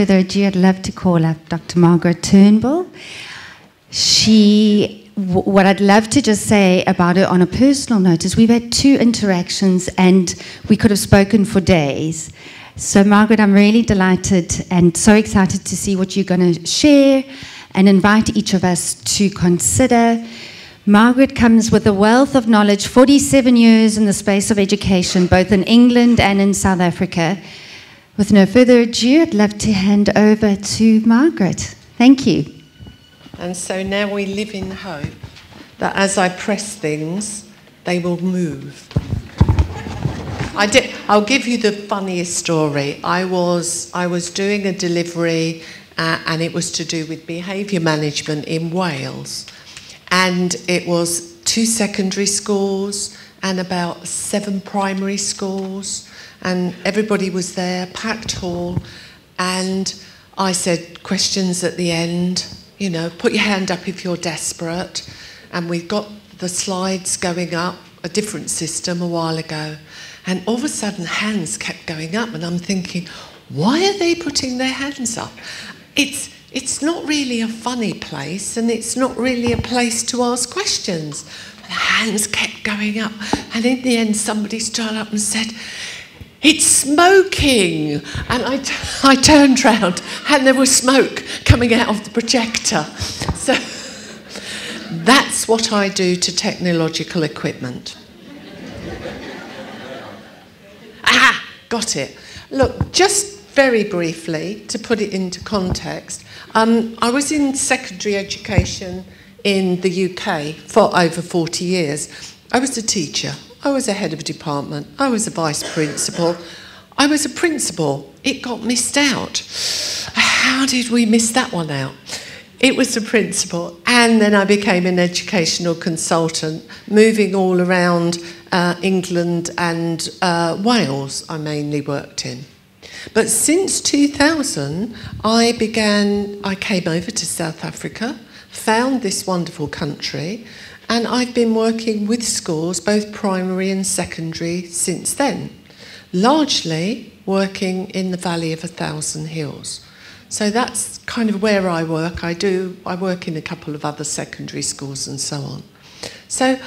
further ado, I'd love to call up Dr. Margaret Turnbull. She, what I'd love to just say about her on a personal note is we've had two interactions and we could have spoken for days. So, Margaret, I'm really delighted and so excited to see what you're going to share and invite each of us to consider. Margaret comes with a wealth of knowledge, 47 years in the space of education, both in England and in South Africa. With no further ado, I'd love to hand over to Margaret. Thank you. And so now we live in hope that as I press things, they will move. I did, I'll give you the funniest story. I was, I was doing a delivery uh, and it was to do with behaviour management in Wales. And it was two secondary schools and about seven primary schools. And everybody was there, packed hall. And I said, questions at the end, you know, put your hand up if you're desperate. And we got the slides going up, a different system a while ago. And all of a sudden, hands kept going up, and I'm thinking, why are they putting their hands up? It's, it's not really a funny place, and it's not really a place to ask questions. The hands kept going up, and in the end, somebody stood up and said, it's smoking. And I, I turned round and there was smoke coming out of the projector. So that's what I do to technological equipment. ah, got it. Look, just very briefly to put it into context, um, I was in secondary education in the UK for over 40 years. I was a teacher, I was a head of a department, I was a vice principal, I was a principal. It got missed out. How did we miss that one out? It was the principal, and then I became an educational consultant, moving all around uh, England and uh, Wales, I mainly worked in. But since 2000, I began, I came over to South Africa, found this wonderful country, and I've been working with schools, both primary and secondary, since then. Largely working in the Valley of a Thousand Hills. So that's kind of where I work. I do, I work in a couple of other secondary schools and so on. So,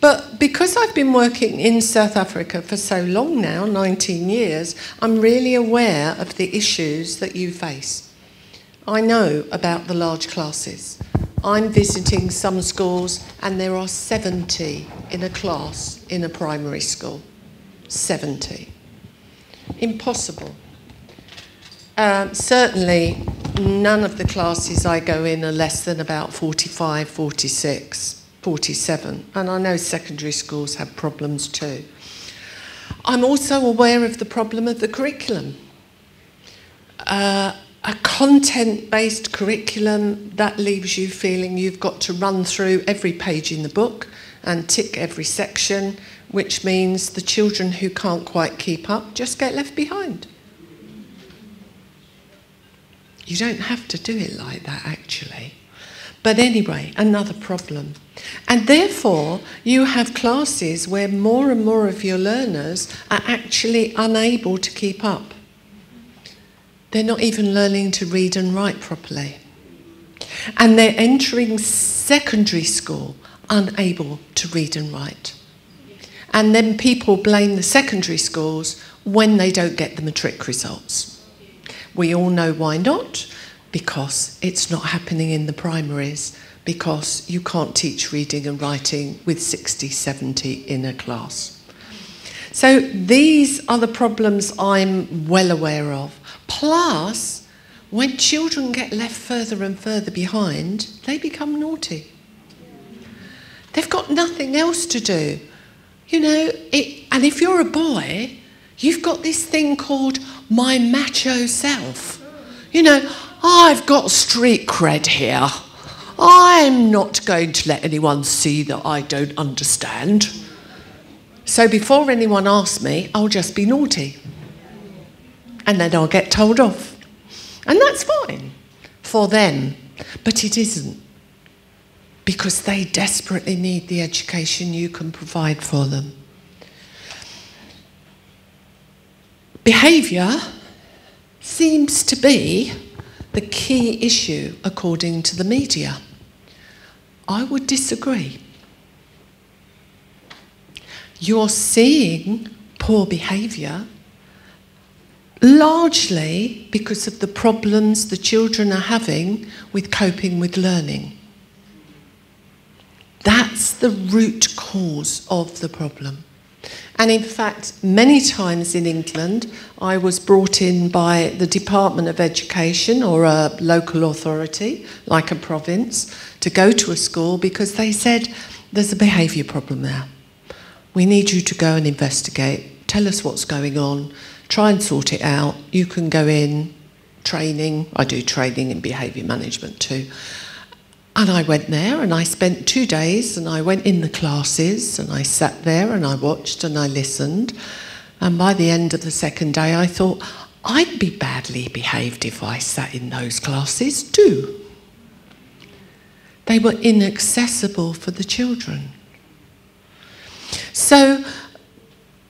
but because I've been working in South Africa for so long now, 19 years, I'm really aware of the issues that you face. I know about the large classes. I'm visiting some schools and there are 70 in a class in a primary school. 70. Impossible. Um, certainly, none of the classes I go in are less than about 45, 46, 47. And I know secondary schools have problems too. I'm also aware of the problem of the curriculum. Uh, a content based curriculum that leaves you feeling you've got to run through every page in the book and tick every section, which means the children who can't quite keep up just get left behind. You don't have to do it like that, actually. But anyway, another problem. And therefore, you have classes where more and more of your learners are actually unable to keep up. They're not even learning to read and write properly. And they're entering secondary school unable to read and write. And then people blame the secondary schools when they don't get the matric results. We all know why not, because it's not happening in the primaries, because you can't teach reading and writing with 60, 70 in a class. So these are the problems I'm well aware of. Plus, when children get left further and further behind, they become naughty. They've got nothing else to do. You know, it, and if you're a boy, you've got this thing called my macho self. You know, I've got street cred here. I'm not going to let anyone see that I don't understand. So before anyone asks me, I'll just be naughty. And then I'll get told off. And that's fine for them. But it isn't. Because they desperately need the education you can provide for them. Behaviour seems to be the key issue according to the media. I would disagree. You're seeing poor behaviour largely because of the problems the children are having with coping with learning. That's the root cause of the problem. And in fact, many times in England, I was brought in by the Department of Education or a local authority, like a province, to go to a school because they said, There's a behaviour problem there. We need you to go and investigate. Tell us what's going on. Try and sort it out. You can go in, training. I do training in behaviour management too. And I went there and I spent two days and I went in the classes and I sat there and I watched and I listened. And by the end of the second day, I thought, I'd be badly behaved if I sat in those classes too. They were inaccessible for the children. So,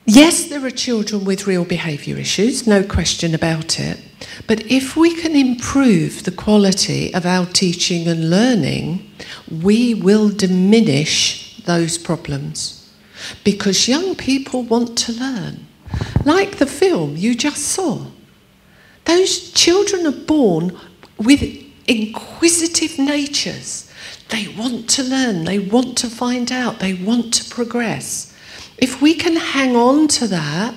yes, there are children with real behaviour issues, no question about it. But if we can improve the quality of our teaching and learning, we will diminish those problems. Because young people want to learn. Like the film you just saw. Those children are born with inquisitive natures. They want to learn, they want to find out, they want to progress. If we can hang on to that,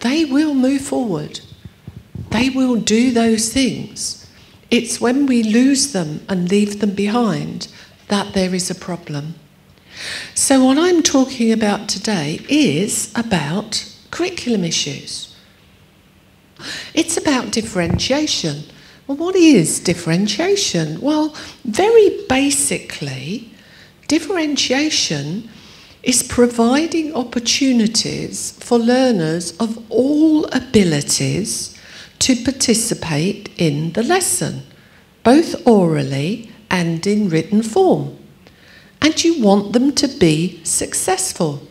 they will move forward. They will do those things. It's when we lose them and leave them behind that there is a problem. So, what I'm talking about today is about curriculum issues. It's about differentiation. Well, what is differentiation? Well, very basically, differentiation is providing opportunities for learners of all abilities to participate in the lesson, both orally and in written form. And you want them to be successful.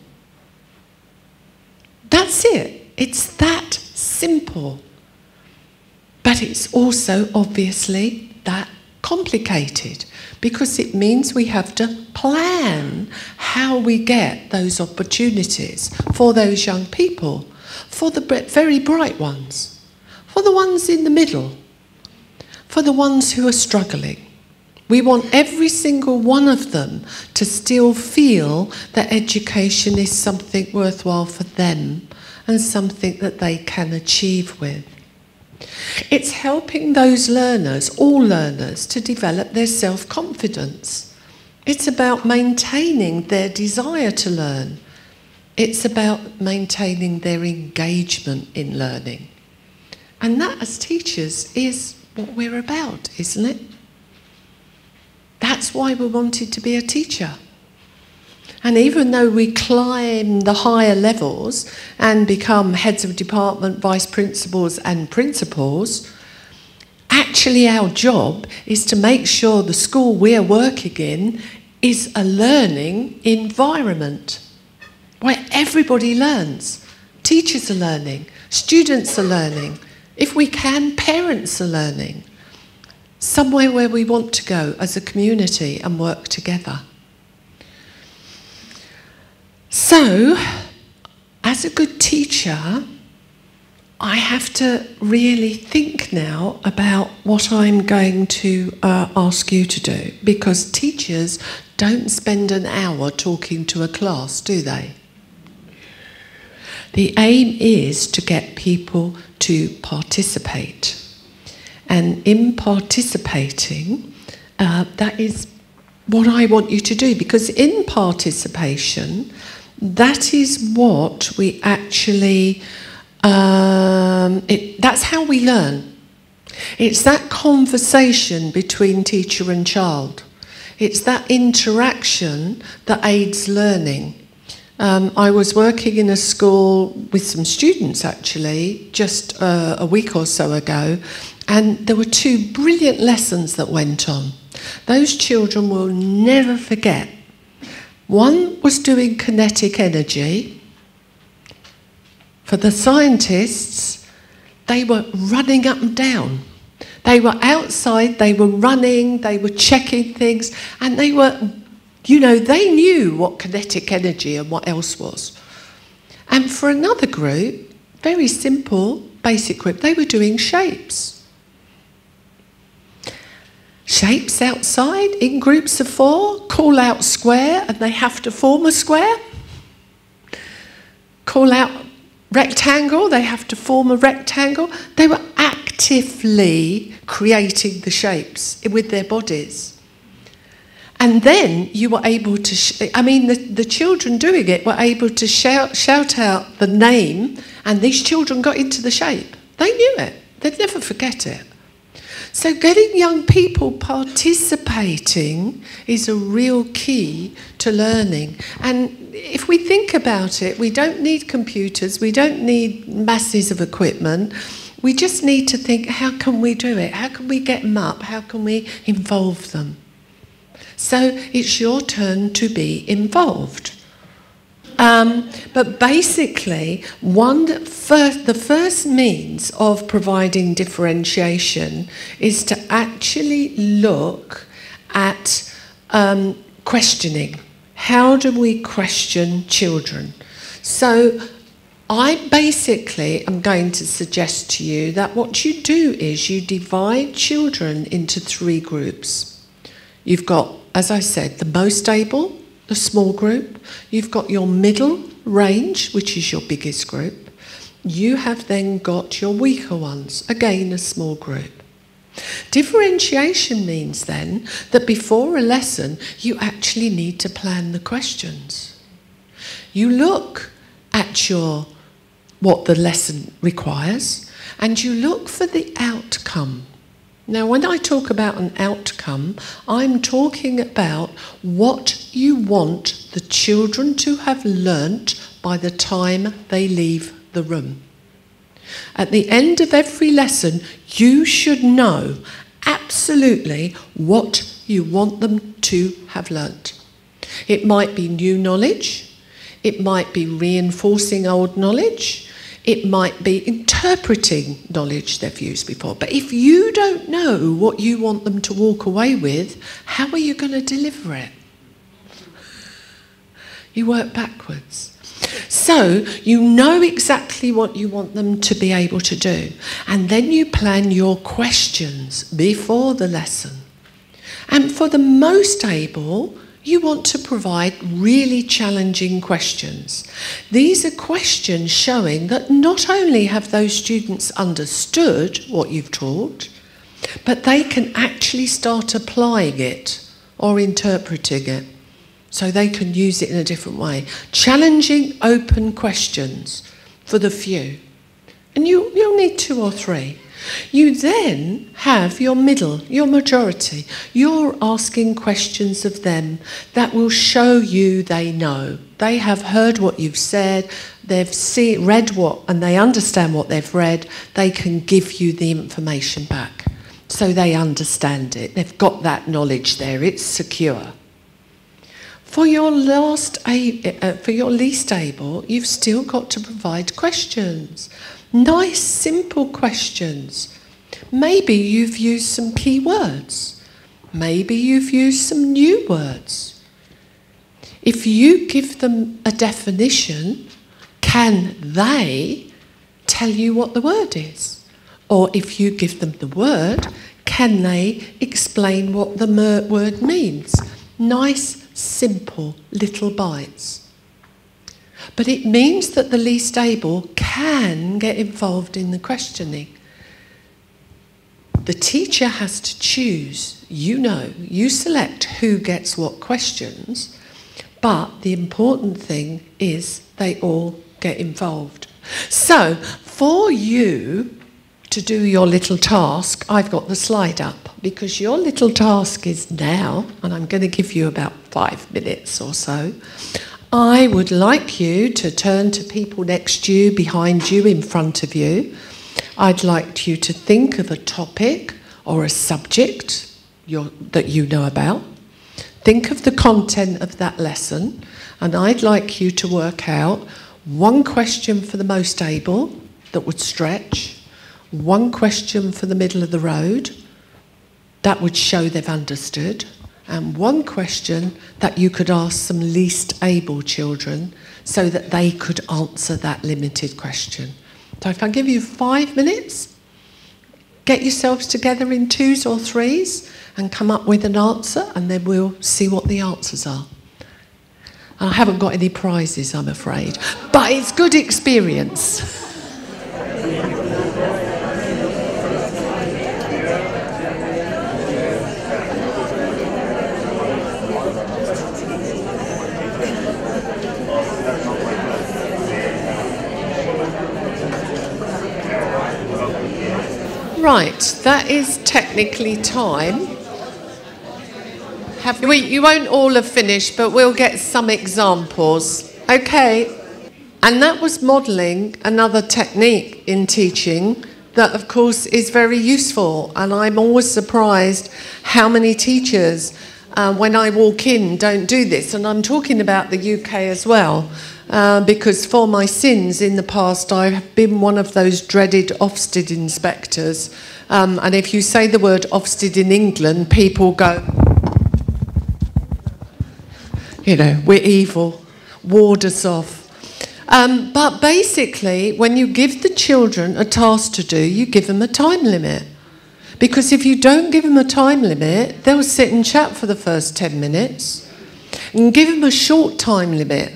That's it. It's that simple. But it's also obviously that complicated because it means we have to plan how we get those opportunities for those young people, for the very bright ones for the ones in the middle, for the ones who are struggling. We want every single one of them to still feel that education is something worthwhile for them and something that they can achieve with. It's helping those learners, all learners, to develop their self confidence. It's about maintaining their desire to learn. It's about maintaining their engagement in learning. And that, as teachers, is what we're about, isn't it? That's why we wanted to be a teacher. And even though we climb the higher levels and become heads of department, vice principals, and principals, actually our job is to make sure the school we're working in is a learning environment where everybody learns. Teachers are learning, students are learning, if we can, parents are learning. Somewhere where we want to go as a community and work together. So, as a good teacher, I have to really think now about what I'm going to uh, ask you to do because teachers don't spend an hour talking to a class, do they? The aim is to get people to participate. And in participating, uh, that is what I want you to do because in participation, that is what we actually, um, it, that's how we learn. It's that conversation between teacher and child. It's that interaction that aids learning. Um, I was working in a school with some students actually just uh, a week or so ago, and there were two brilliant lessons that went on. Those children will never forget. One was doing kinetic energy. For the scientists, they were running up and down. They were outside, they were running, they were checking things, and they were, you know, they knew what kinetic energy and what else was. And for another group, very simple, basic group, they were doing shapes. Shapes outside in groups of four, call out square, and they have to form a square. Call out rectangle, they have to form a rectangle. They were actively creating the shapes with their bodies. And then you were able to, I mean, the, the children doing it were able to shout, shout out the name, and these children got into the shape. They knew it, they'd never forget it. So, getting young people participating is a real key to learning. And if we think about it, we don't need computers, we don't need masses of equipment. We just need to think how can we do it? How can we get them up? How can we involve them? So, it's your turn to be involved. Um, but basically, one first, the first means of providing differentiation is to actually look at um, questioning. How do we question children? So, I basically am going to suggest to you that what you do is you divide children into three groups. You've got, as I said, the most able, a small group. You've got your middle range, which is your biggest group. You have then got your weaker ones, again, a small group. Differentiation means then that before a lesson, you actually need to plan the questions. You look at your what the lesson requires and you look for the outcome now, when I talk about an outcome, I'm talking about what you want the children to have learnt by the time they leave the room. At the end of every lesson, you should know absolutely what you want them to have learnt. It might be new knowledge, it might be reinforcing old knowledge, it might be interpreting knowledge they've used before. But if you don't know what you want them to walk away with, how are you going to deliver it? You work backwards. So you know exactly what you want them to be able to do. And then you plan your questions before the lesson. And for the most able, you want to provide really challenging questions. These are questions showing that not only have those students understood what you've taught, but they can actually start applying it or interpreting it so they can use it in a different way. Challenging open questions for the few. And you, you'll need two or three. You then have your middle, your majority. You're asking questions of them that will show you they know. They have heard what you've said, they've see, read what, and they understand what they've read. They can give you the information back. So they understand it. They've got that knowledge there. It's secure. For your last, uh, for your least able, you've still got to provide questions. Nice, simple questions. Maybe you've used some key words. Maybe you've used some new words. If you give them a definition, can they tell you what the word is? Or if you give them the word, can they explain what the word means? Nice, simple little bites. But it means that the least able can get involved in the questioning. The teacher has to choose, you know, you select who gets what questions, but the important thing is they all get involved. So, for you to do your little task, I've got the slide up because your little task is now, and I'm going to give you about five minutes or so. I would like you to turn to people next to you, behind you, in front of you. I'd like you to think of a topic or a subject that you know about. Think of the content of that lesson, and I'd like you to work out one question for the most able that would stretch, one question for the middle of the road that would show they've understood, and one question that you could ask some least able children so that they could answer that limited question. So if I give you five minutes, get yourselves together in twos or threes and come up with an answer, and then we'll see what the answers are. I haven't got any prizes, I'm afraid, but it's good experience. Right, that is technically time. Have we, you won't all have finished, but we'll get some examples. Okay. And that was modelling another technique in teaching that, of course, is very useful. And I'm always surprised how many teachers, uh, when I walk in, don't do this. And I'm talking about the UK as well. Uh, because for my sins in the past, I have been one of those dreaded Ofsted inspectors. Um, and if you say the word Ofsted in England, people go, you know, we're evil, ward us off. Um, but basically, when you give the children a task to do, you give them a time limit. Because if you don't give them a time limit, they'll sit and chat for the first 10 minutes. And give them a short time limit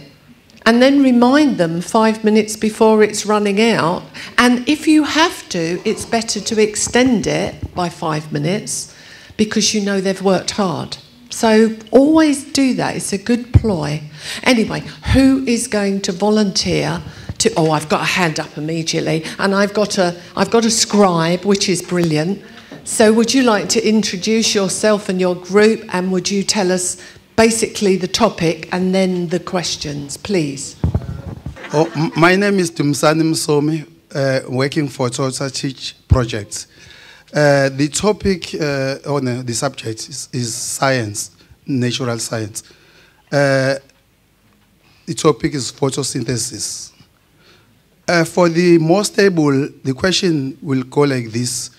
and then remind them five minutes before it's running out. And if you have to, it's better to extend it by five minutes because you know they've worked hard. So always do that. It's a good ploy. Anyway, who is going to volunteer to oh I've got a hand up immediately and I've got a I've got a scribe which is brilliant. So would you like to introduce yourself and your group and would you tell us basically the topic and then the questions, please. Oh, my name is Tumsani Msomi, uh, working for Tota Teach Projects. Uh, the topic uh, on uh, the subject is, is, science, natural science. Uh, the topic is photosynthesis. Uh, for the more stable, the question will go like this.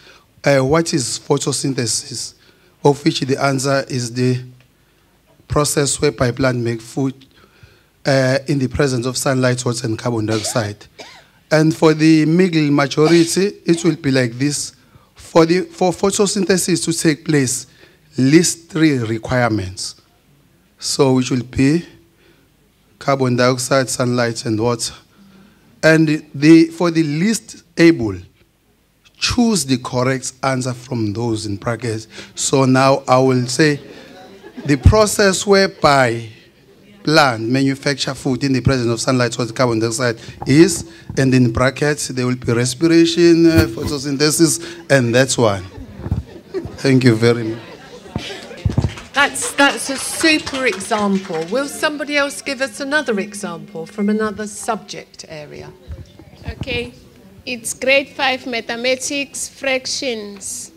what is photosynthesis? Of which the answer is the process where pipeline make food uh, in the presence of sunlight, water, and carbon dioxide. And for the middle majority, it will be like this. For, the, for photosynthesis to take place, list three requirements. So which will be carbon dioxide, sunlight, and water. And the, for the least able, choose the correct answer from those in brackets. So now I will say the process whereby plant manufacture food in the presence of sunlight or carbon dioxide is, and in brackets, there will be respiration, uh, photosynthesis, and that's one. Thank you very much. That's, that's a super example. Will somebody else give us another example from another subject area? Okay, it's grade 5 mathematics fractions.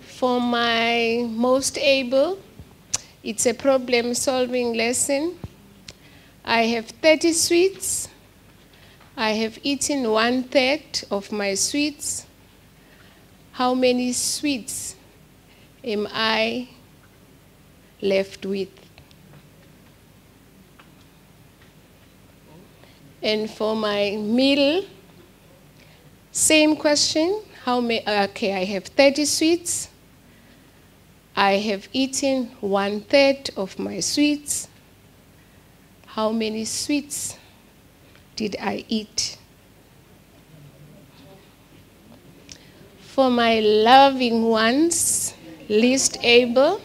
For my most able, it's a problem solving lesson. I have 30 sweets. I have eaten one third of my sweets. How many sweets am I left with? And for my meal, same question. How many? Okay, I have 30 sweets. I have eaten one third of my sweets. How many sweets did I eat? For my loving ones, least able,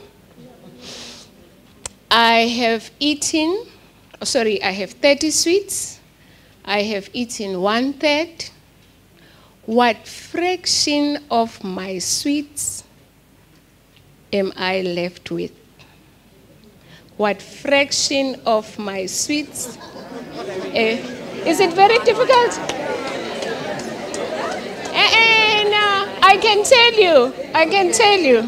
I have eaten, oh, sorry, I have 30 sweets. I have eaten one third. What fraction of my sweets am I left with? What fraction of my sweets? Uh, is it very difficult? And uh, I can tell you, I can tell you,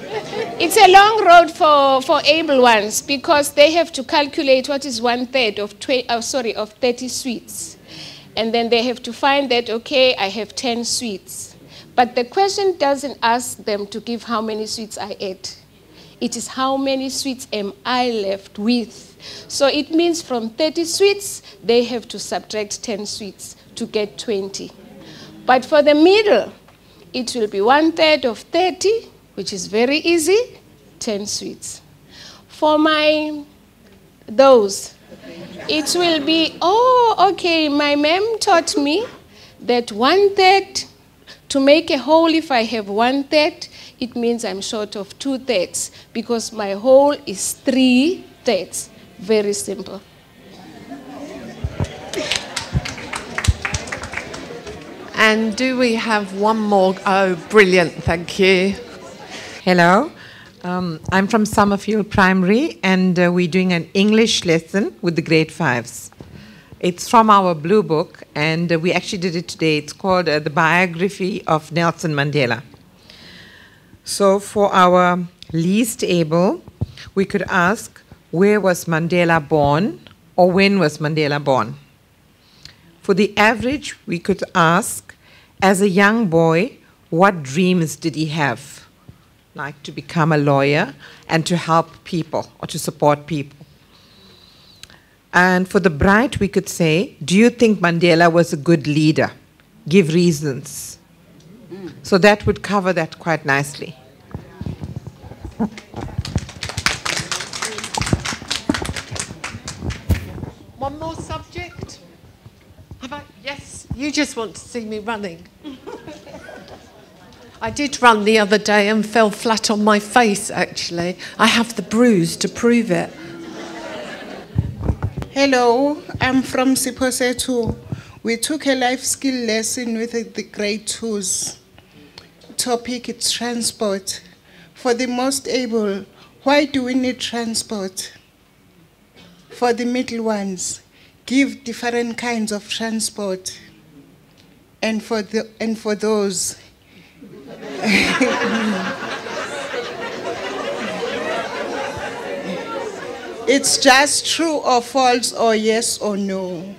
it's a long road for, for able ones because they have to calculate what is one third of, oh, sorry, of 30 sweets. And then they have to find that, okay, I have 10 sweets. But the question doesn't ask them to give how many sweets I ate. It is how many sweets am I left with. So it means from 30 sweets, they have to subtract 10 sweets to get 20. But for the middle, it will be one third of 30, which is very easy, 10 sweets. For my those, it will be, oh, okay, my mem taught me that one third, to make a whole, if I have one third, it means I'm short of two thirds because my whole is three thirds. Very simple. And do we have one more? Oh, brilliant, thank you. Hello, um, I'm from Summerfield Primary, and uh, we're doing an English lesson with the grade fives. It's from our blue book, and uh, we actually did it today. It's called uh, The Biography of Nelson Mandela. So, for our least able, we could ask, Where was Mandela born, or when was Mandela born? For the average, we could ask, As a young boy, what dreams did he have? Like to become a lawyer and to help people or to support people. And for the bright, we could say, Do you think Mandela was a good leader? Give reasons. So that would cover that quite nicely. One more subject? Have I? Yes, you just want to see me running. I did run the other day and fell flat on my face, actually. I have the bruise to prove it. Hello, I'm from Siposetu. We took a life skill lesson with the grade twos. Topic is transport. For the most able, why do we need transport? For the middle ones, give different kinds of transport. And for, the, and for those, it's just true or false or yes or no.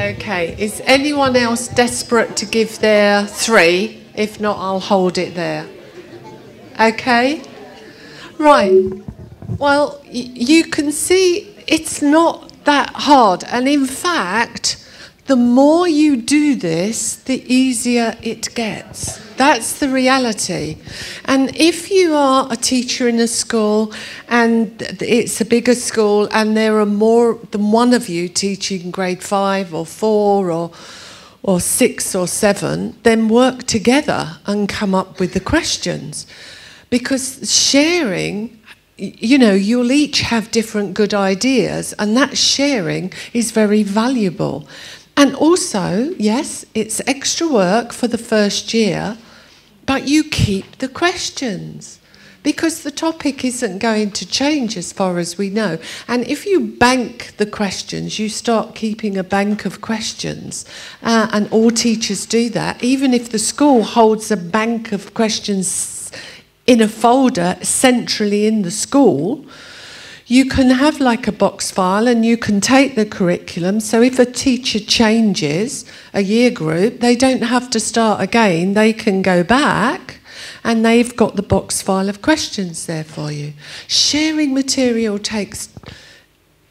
Okay, is anyone else desperate to give their three? If not, I'll hold it there. Okay? Right. Well, you can see it's not that hard. And in fact, the more you do this, the easier it gets. That's the reality. And if you are a teacher in a school and it's a bigger school and there are more than one of you teaching grade five or four or or six or seven, then work together and come up with the questions. Because sharing you know, you'll each have different good ideas, and that sharing is very valuable. And also, yes, it's extra work for the first year, but you keep the questions because the topic isn't going to change as far as we know. And if you bank the questions, you start keeping a bank of questions, uh, and all teachers do that. Even if the school holds a bank of questions in a folder centrally in the school, you can have like a box file and you can take the curriculum. So if a teacher changes a year group, they don't have to start again, they can go back and they've got the box file of questions there for you. Sharing material takes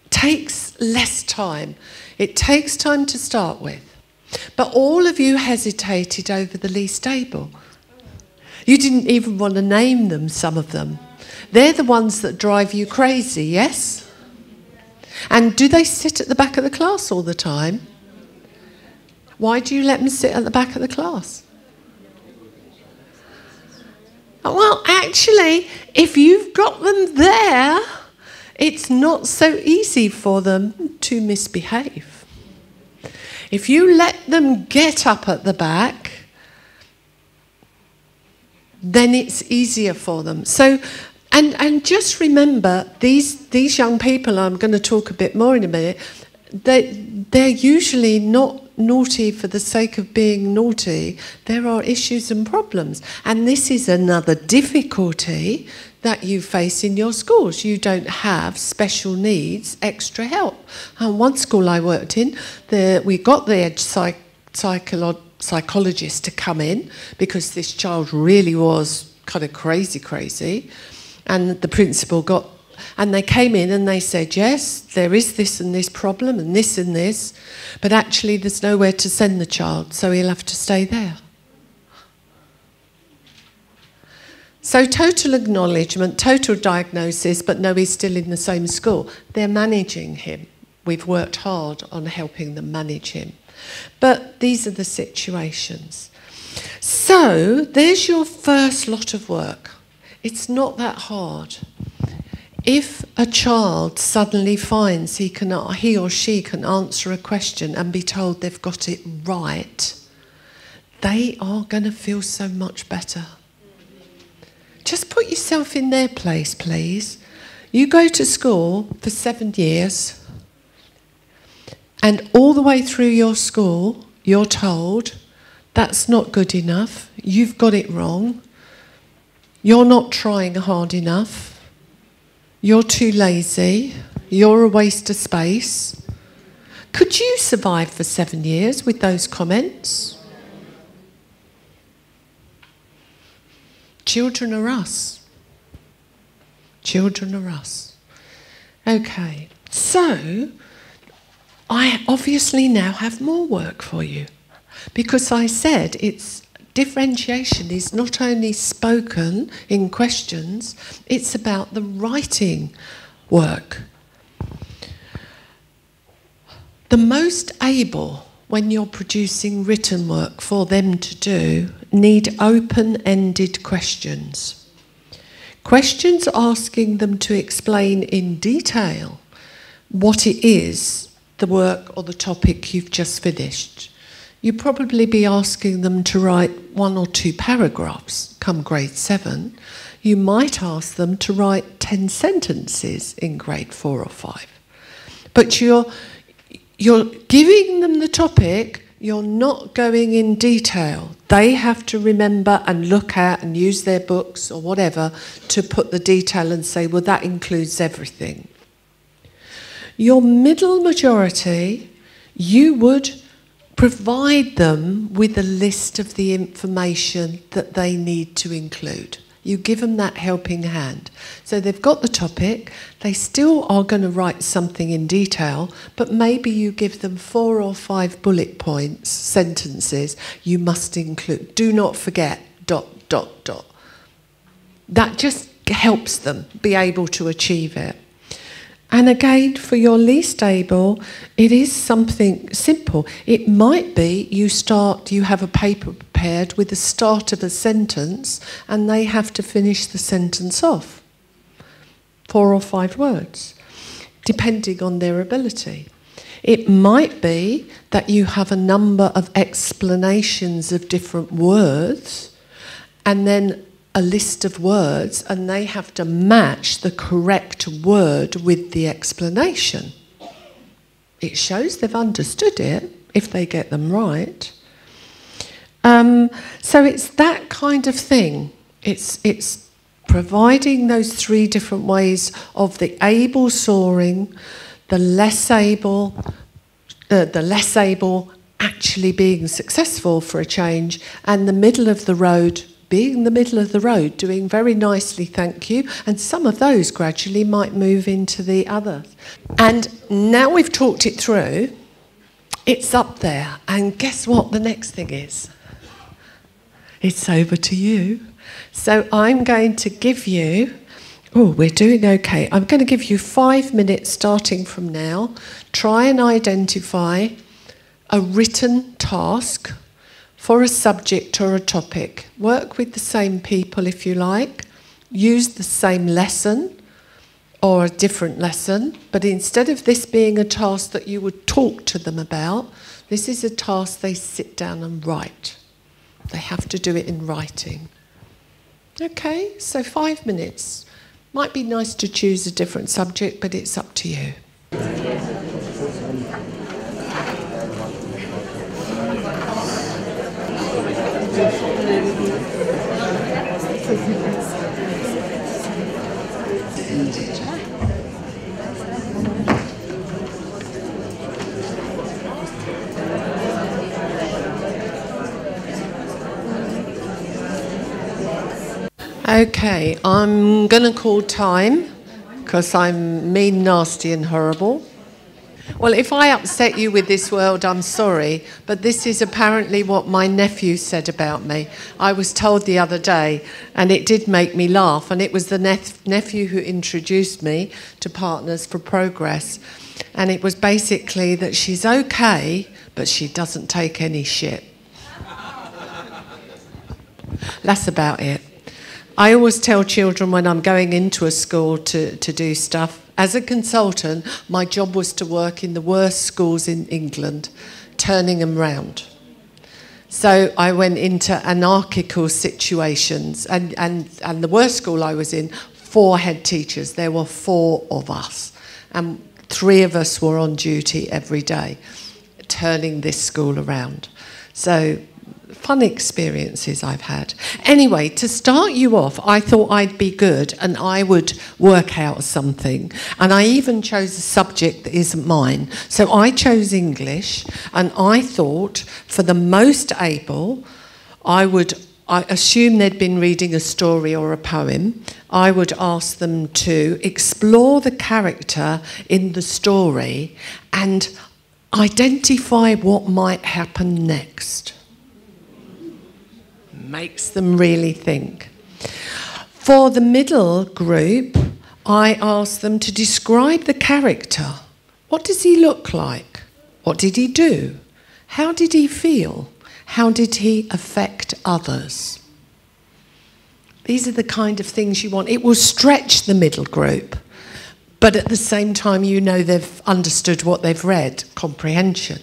takes less time. It takes time to start with. But all of you hesitated over the least able. You didn't even want to name them, some of them. They're the ones that drive you crazy, yes? And do they sit at the back of the class all the time? Why do you let them sit at the back of the class? Well, actually, if you've got them there, it's not so easy for them to misbehave. If you let them get up at the back, then it's easier for them. So, and, and just remember, these, these young people, I'm going to talk a bit more in a minute, they, they're usually not naughty for the sake of being naughty. There are issues and problems. And this is another difficulty that you face in your schools. You don't have special needs, extra help. And one school I worked in, the, we got the psych, psycholo- psychologist to come in because this child really was kind of crazy, crazy. And the principal got, and they came in and they said, yes, there is this and this problem and this and this, but actually there's nowhere to send the child, so he'll have to stay there. So, total acknowledgement, total diagnosis, but no, he's still in the same school. They're managing him. We've worked hard on helping them manage him. But these are the situations. So, there's your first lot of work. It's not that hard. If a child suddenly finds he, can, he or she can answer a question and be told they've got it right, they are going to feel so much better. Just put yourself in their place, please. You go to school for seven years, and all the way through your school, you're told that's not good enough, you've got it wrong, you're not trying hard enough, you're too lazy, you're a waste of space. Could you survive for seven years with those comments? Children are us. Children are us. Okay, so I obviously now have more work for you because I said it's differentiation is not only spoken in questions, it's about the writing work. The most able when you're producing written work for them to do need open ended questions. Questions asking them to explain in detail what it is, the work or the topic you've just finished. You'd probably be asking them to write one or two paragraphs come grade seven. You might ask them to write 10 sentences in grade four or five. But you're, you're giving them the topic, you're not going in detail. They have to remember and look at and use their books or whatever to put the detail and say, well, that includes everything. Your middle majority, you would provide them with a list of the information that they need to include. You give them that helping hand. So they've got the topic, they still are going to write something in detail, but maybe you give them four or five bullet points, sentences you must include. Do not forget, dot, dot, dot. That just helps them be able to achieve it. And again, for your least able, it is something simple. It might be you start, you have a paper prepared with the start of a sentence, and they have to finish the sentence off. Four or five words, depending on their ability. It might be that you have a number of explanations of different words, and then a list of words and they have to match the correct word with the explanation. It shows they've understood it if they get them right. Um, so it's that kind of thing. It's, it's providing those three different ways of the able soaring, the less able, uh, the less able actually being successful for a change, and the middle of the road being in the middle of the road, doing very nicely, thank you. And some of those gradually might move into the others. And now we've talked it through, it's up there. And guess what the next thing is? It's over to you. So I'm going to give you, oh, we're doing okay. I'm going to give you five minutes starting from now. Try and identify a written task for a subject or a topic. Work with the same people if you like, use the same lesson or a different lesson, but instead of this being a task that you would talk to them about, this is a task they sit down and write. They have to do it in writing. Okay, so five minutes. Might be nice to choose a different subject, but it's up to you. Okay, I'm going to call time because I'm mean, nasty, and horrible. Well, if I upset you with this world, I'm sorry, but this is apparently what my nephew said about me. I was told the other day, and it did make me laugh, and it was the nep- nephew who introduced me to Partners for Progress. And it was basically that she's okay, but she doesn't take any shit. That's about it. I always tell children when I'm going into a school to, to do stuff, as a consultant, my job was to work in the worst schools in England, turning them round. So I went into anarchical situations, and, and, and the worst school I was in, four head teachers. There were four of us, and three of us were on duty every day, turning this school around. So fun experiences I've had. Anyway, to start you off, I thought I'd be good and I would work out something. And I even chose a subject that isn't mine. So I chose English and I thought for the most able, I would. I assume they'd been reading a story or a poem. I would ask them to explore the character in the story and identify what might happen next makes them really think. For the middle group, I asked them to describe the character. What does he look like? What did he do? How did he feel? How did he affect others? These are the kind of things you want. It will stretch the middle group, but at the same time, you know they've understood what they've read comprehension.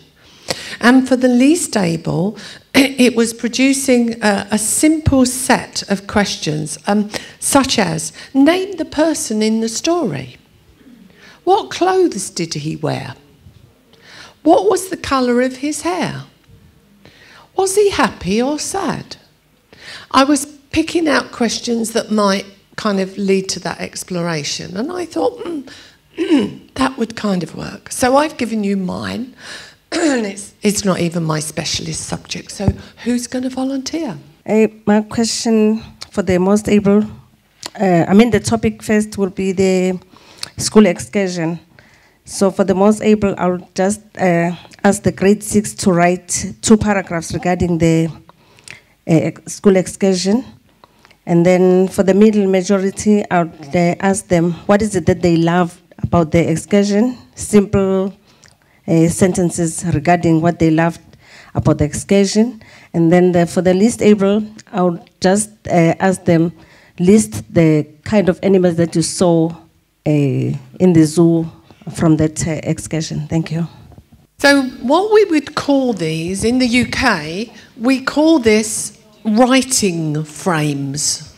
And for the least able, it was producing a, a simple set of questions, um, such as name the person in the story. What clothes did he wear? What was the colour of his hair? Was he happy or sad? I was picking out questions that might kind of lead to that exploration, and I thought mm, that would kind of work. So I've given you mine. it's, it's not even my specialist subject. So, who's going to volunteer? My question for the most able, uh, I mean, the topic first will be the school excursion. So, for the most able, I'll just uh, ask the grade six to write two paragraphs regarding the uh, school excursion. And then for the middle majority, I'll uh, ask them what is it that they love about the excursion. Simple uh, sentences regarding what they loved about the excursion. And then the, for the least able, I would just uh, ask them list the kind of animals that you saw uh, in the zoo from that uh, excursion. Thank you. So, what we would call these in the UK, we call this writing frames.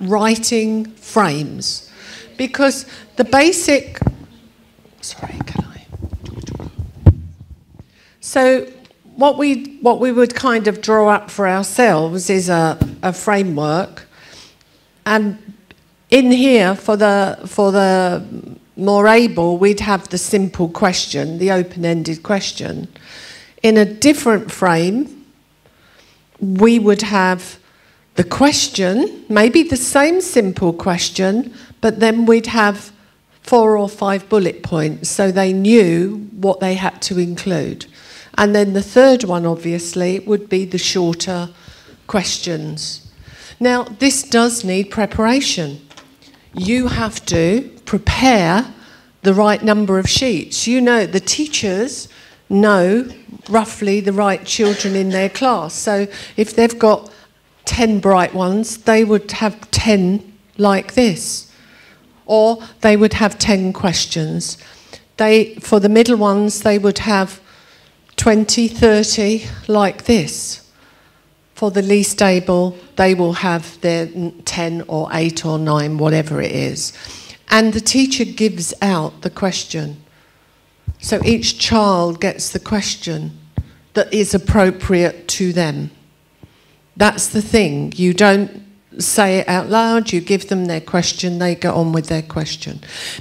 Writing frames. Because the basic. Sorry, can I? So what we what we would kind of draw up for ourselves is a, a framework, and in here for the for the more able, we'd have the simple question, the open-ended question. In a different frame, we would have the question, maybe the same simple question, but then we'd have four or five bullet points so they knew what they had to include. And then the third one, obviously, would be the shorter questions. Now, this does need preparation. You have to prepare the right number of sheets. You know, the teachers know roughly the right children in their class. So if they've got 10 bright ones, they would have 10 like this. Or they would have 10 questions. They, for the middle ones, they would have 20, 30 like this. For the least able, they will have their 10 or 8 or 9, whatever it is. And the teacher gives out the question. So each child gets the question that is appropriate to them. That's the thing. You don't say it out loud, you give them their question, they go on with their question.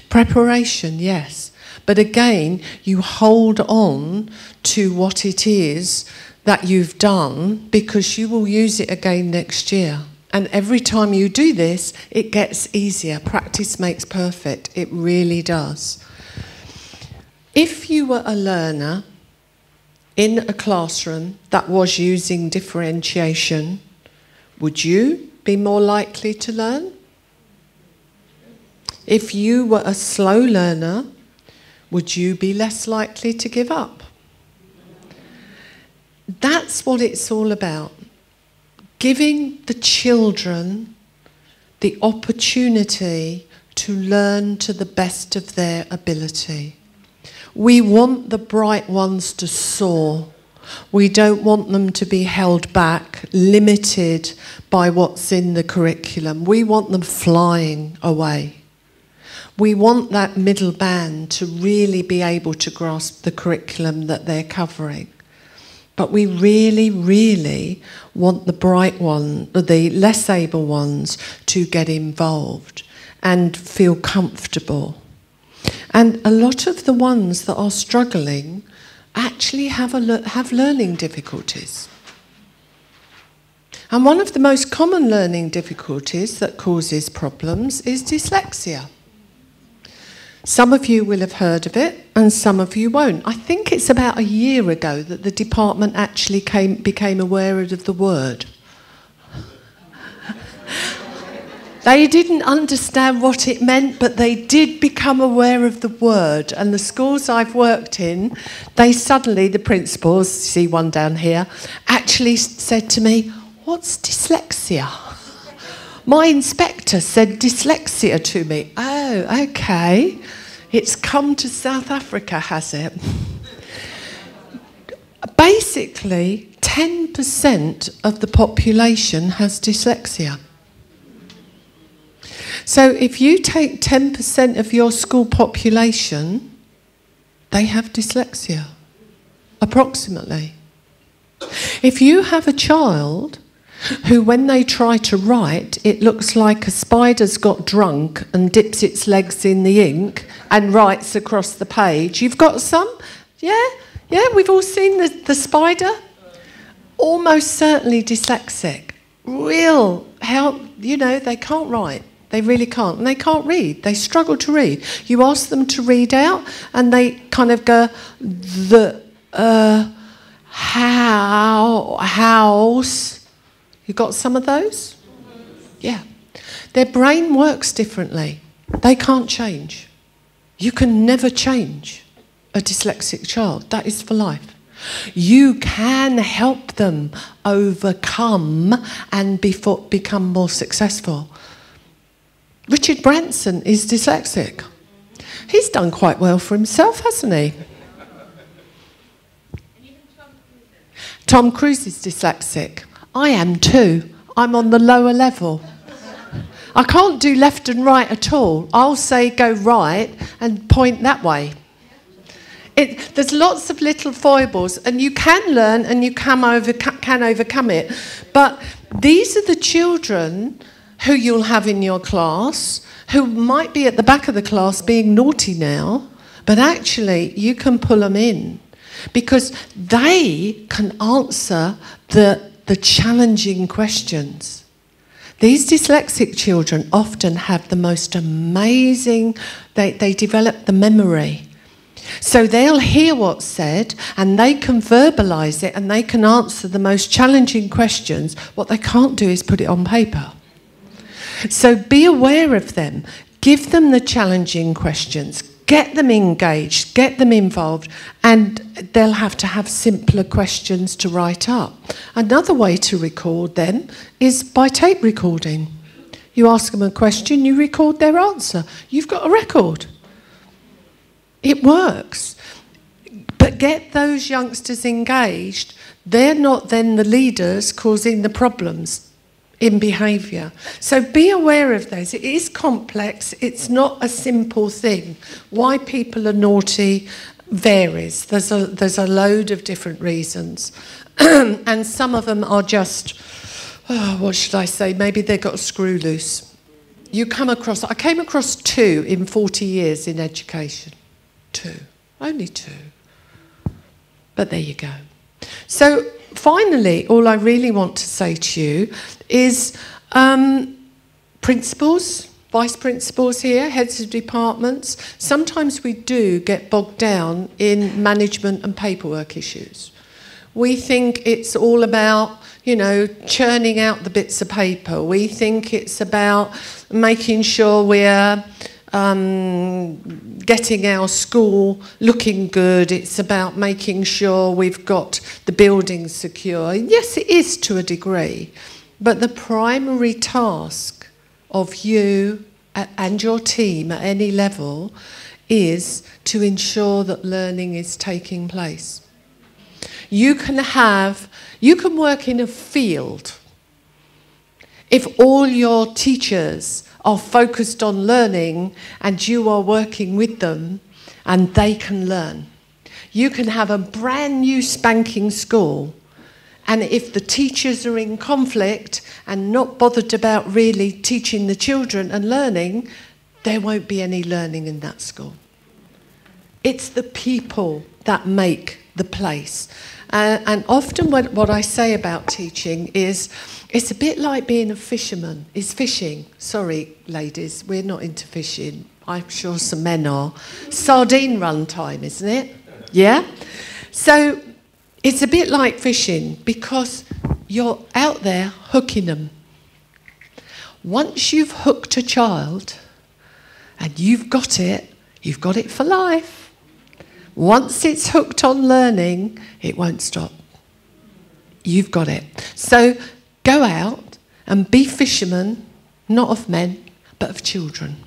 Preparation, yes. But again, you hold on to what it is that you've done because you will use it again next year. And every time you do this, it gets easier. Practice makes perfect. It really does. If you were a learner in a classroom that was using differentiation, would you be more likely to learn? If you were a slow learner, would you be less likely to give up? That's what it's all about. Giving the children the opportunity to learn to the best of their ability. We want the bright ones to soar. We don't want them to be held back, limited by what's in the curriculum. We want them flying away. We want that middle band to really be able to grasp the curriculum that they're covering. But we really, really want the bright one, the less able ones, to get involved and feel comfortable. And a lot of the ones that are struggling actually have, a, have learning difficulties. And one of the most common learning difficulties that causes problems is dyslexia. Some of you will have heard of it, and some of you won't. I think it's about a year ago that the department actually came, became aware of the word. they didn't understand what it meant, but they did become aware of the word. And the schools I've worked in, they suddenly, the principals, see one down here, actually said to me, What's dyslexia? My inspector said dyslexia to me. Oh, okay. It's come to South Africa, has it? Basically, 10% of the population has dyslexia. So if you take 10% of your school population, they have dyslexia, approximately. If you have a child who, when they try to write, it looks like a spider's got drunk and dips its legs in the ink and writes across the page. You've got some? Yeah? Yeah, we've all seen the, the spider. Almost certainly dyslexic. Real help, you know, they can't write. They really can't. And they can't read. They struggle to read. You ask them to read out and they kind of go, the, uh, how, house, you got some of those? Yeah. Their brain works differently. They can't change. You can never change a dyslexic child. That is for life. You can help them overcome and become more successful. Richard Branson is dyslexic. He's done quite well for himself, hasn't he? Tom Cruise is dyslexic. I am too. I'm on the lower level. I can't do left and right at all. I'll say go right and point that way. It, there's lots of little foibles, and you can learn and you can, over, can overcome it. But these are the children who you'll have in your class who might be at the back of the class being naughty now, but actually you can pull them in because they can answer the the challenging questions. These dyslexic children often have the most amazing, they, they develop the memory. So they'll hear what's said and they can verbalize it and they can answer the most challenging questions. What they can't do is put it on paper. So be aware of them. Give them the challenging questions get them engaged, get them involved, and they'll have to have simpler questions to write up. Another way to record them is by tape recording. You ask them a question, you record their answer. You've got a record. It works. But get those youngsters engaged. They're not then the leaders causing the problems in behaviour. So be aware of those. It is complex, it's not a simple thing. Why people are naughty varies. There's a, there's a load of different reasons. and some of them are just, oh, what should I say? Maybe they got a screw loose. You come across, I came across two in 40 years in education. Two. Only two. But there you go. So finally, all I really want to say to you is Um, principals, vice principals here, heads of departments, sometimes we do get bogged down in management and paperwork issues. We think it's all about, you know, churning out the bits of paper. We think it's about making sure we're um, getting our school looking good. It's about making sure we've got the buildings secure. Yes, it is to a degree, but the primary task of you and your team at any level is to ensure that learning is taking place. You can have, you can work in a field if all your teachers are focused on learning and you are working with them and they can learn. You can have a brand new spanking school and if the teachers are in conflict and not bothered about really teaching the children and learning, there won't be any learning in that school. It's the people that make the place. Uh, and often, what, what I say about teaching is it's a bit like being a fisherman. It's fishing. Sorry, ladies, we're not into fishing. I'm sure some men are. Sardine run time, isn't it? Yeah? So it's a bit like fishing because you're out there hooking them. Once you've hooked a child and you've got it, you've got it for life. Once it's hooked on learning, it won't stop. You've got it. So go out and be fishermen, not of men, but of children.